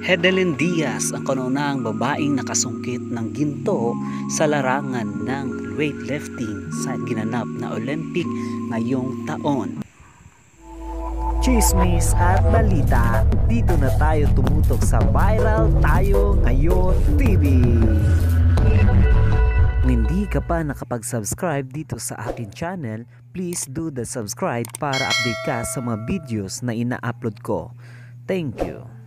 Hedelin Diaz ang kanunang babaeng nakasungkit ng ginto sa larangan ng weightlifting sa ginanap na Olympic ngayong taon. Chismis at balita, dito na tayo tumutok sa Viral Tayo Ngayon TV. Kung hindi ka pa nakapag-subscribe dito sa akin channel, please do the subscribe para update ka sa mga videos na ina-upload ko. Thank you.